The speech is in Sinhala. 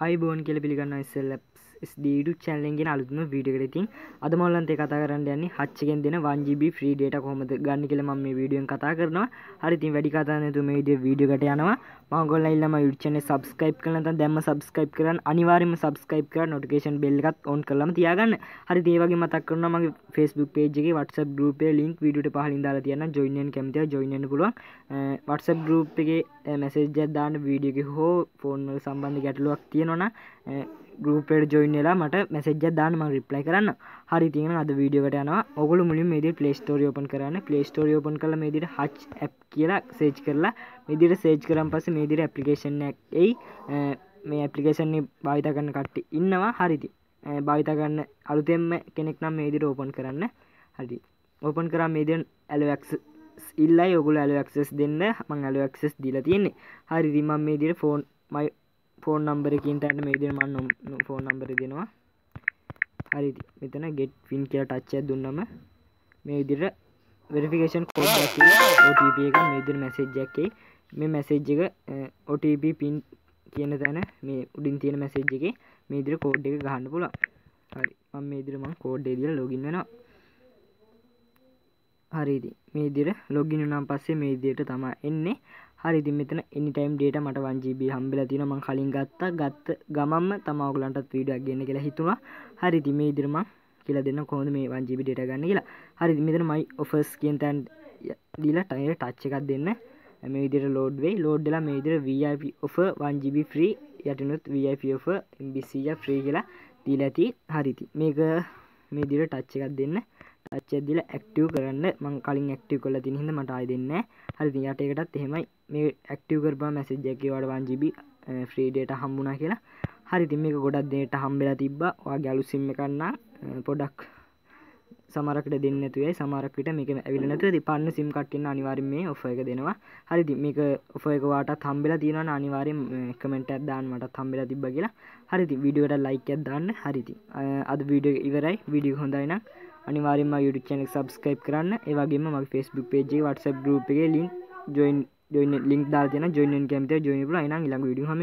අයිබෝන් කියල පිළිගන්න ස්ඩඩ චැල්ලෙන්ගෙන අලුත්ම වීඩියකරතින් අද මොල්ලන්තේ කතා කරන්න යන්නේ හච්චගෙන් දෙන වන්ජිබ ්‍රී ඩේට කොමද ගන්න කියල ම මේ වීඩියෙන් කතා කරනවා. හරිතින් වැඩි කතානතු මේ විඩිය වීඩියකට යනවා. මංගොල්ල ඉල්ලම යුච්චන සබස්කයිප් කලත දැම සබස්කයිප් කරන අනිවාරම සබස්කයිප් කර නොටිකේෂන් බෙල්ලත් ඔන් කරලම තියාගන්න. හරි දේවගේ මතක් කරන මගේ ෆස්බුක් පේජගේ වටස ගරුපේ ලින්ක් විඩට පහලින් දාලා තියන්න ජොයිනන් කැමතිය ජොයින්න පුළුවන්. වටසප් ගරුප්ගේ මැසේජ් දාන්න වීඩියක හෝ ෆෝන්වල සම්බන්ධ ගැටලුවක් තියෙනවන ගරුපට ජොයින්ලා මට මැසෙජ් දානම රිප්ලයි කරන්න. හරි තියෙන අද වීඩියෝකට යනවා. ඔගුලු මුලින් මේද පලේස්ටෝරිය ඕපන් කරන්න. පලේස්ටෝරිය ඕපන් කළ මේදිට හච් ඇ් කියලා සේච් කරලා මෙදිට සේජ් කරම් පස මේදිර ඇපලිකේෂන් ඇයි මේ ඇපලිකේෂන්නේ භාවිත කරන්න කට්ටි ඉන්නවා. හරිති භාවිත කරන්න අලුතෙම්ම කෙනෙක් නම් මේදිර ඕපන් කරන්න. හරි ඕපන් කරා මේදන් ඇලවක්ස් ඉල්ලයි. ඔගුල ඇලක්සස් දෙන්න. මං ඇලක්සස් දීලා තියෙන්නේ. හරි දිමම් මේදිර ෆෝන් මයි ෆෝන් නම්බරකින් තැන්ට මේදෙන මන්න ෆෝන් නම්බර දෙනවා. හරි මෙතන ගෙට් ෆින් කියලා ටච්ච දුන්නම මේ විදිර වෙරිෆිකේෂන් කෝඩ් OTP එක මේදිර මැසේජ්ජක්කේ මේ මැසේජ් එක OTP පින් කියන තැන මේ උඩින් තියෙන මැසේජ් එක මේදිර කෝඩ් එක ගහන්න පුළා හරි. මම මේදිර මං කෝඩ් එදිල ලොගින් වෙනවා. හරිදි මේ දිර ලොගින් නම් පස්සේ මේ දියට තමා එන්නේ. හරි මෙතන එනිටයිම් ඩේට මට වන්ජීබ හම්බල තින මං කලින් ගත්තා ගත්ත ගමම්ම තමවගලන්ටත් වීඩියක් ගන්න කියලා හිතුවා හරි තිමේ ඉදිරම කියල දෙන්න කොහොද මේ වංජීබි ඩේට ගන්න කියලා. හරි මෙතන මයි ඔෆස් කියෙන් තැන් දීලා ටයිර ටච්ච එකක් දෙන්න. මේ විදිර ලෝඩ් වෙයි. ලෝඩ්ඩලා මේ විදිර VIP ඔෆ 1GB ෆ්‍රී යටනුත් VIP ඔෆ MBCය ෆ්‍රී කියලා දීලා ඇති. හරිති මේක මේ දිර ටච්ච එකක් දෙන්න. ටච්චදිල ඇක්ටව කරන්න මං කලින් ඇක්ටව කොල තින හිද මට අයි දෙන්න හරි යට එකටත් එහෙමයි. මේ ඇක්ටව කරපා මැසිජ්ජැකවට වන්ජිබි ෆ්‍රීඩේට හම්බුනා කියලා. හරි තිම එක ගොඩක් දේට හම්බෙලා තිබ්බ. වාගේ අලු සිම්ම කන්න පොඩක් සමරකට දෙන්නතුයි සමරකට මේක ඇවිලනතු ති පන්න සිම් කට්ටන්න අනිවාරම මේ ඔෆ එක දෙනවා. හරි මේක ඔෆ එක වාට හම්බෙලා තියෙන අනිවාරෙන් කමෙන්ට ඇදදාන් මට හම්බෙලා තිබ කියලා. හරිති විඩියට ලයික් ඇදදාන්න හරිති අද විඩිය ඉවරයි. විඩිය හොඳයින අනිවාරම යුට චනෙක් සබස්කයිප් කරන්න. ඒවගේම මගේ ෆස්බුක් පේජේ වටස ගරුප්ගේ ලින් ජොයින් ජොයින් ලින්ක් දාතින ජොයින් කැමත ජොයින ල න ළඟ විඩිය හම